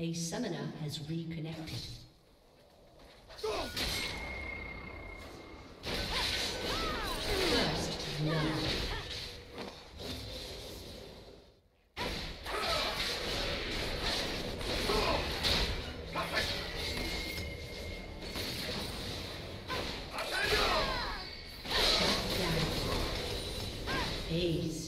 A summoner has reconnected. First love. Aced.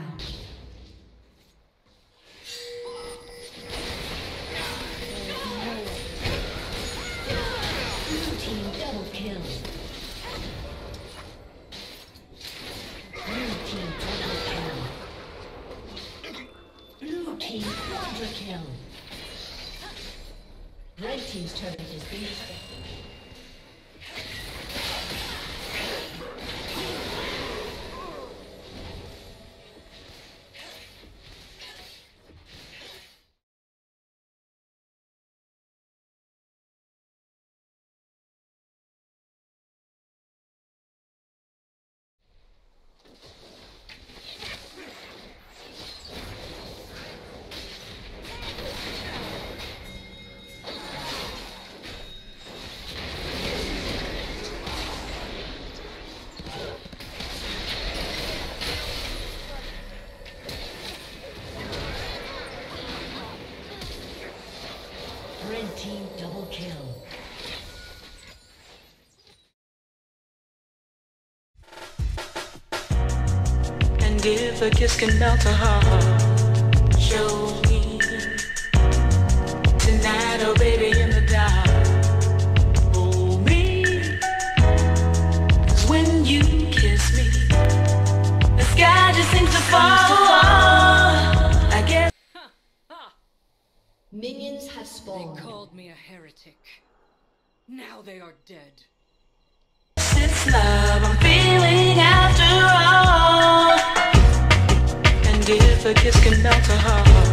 Down. Blue team double kill. Blue team double kill. Blue team quadra kill. Red team's turret has been Red team double kill. And if a kiss can melt a heart, heretic. Now they are dead. It's love I'm feeling after all. And if a kiss can melt a heart,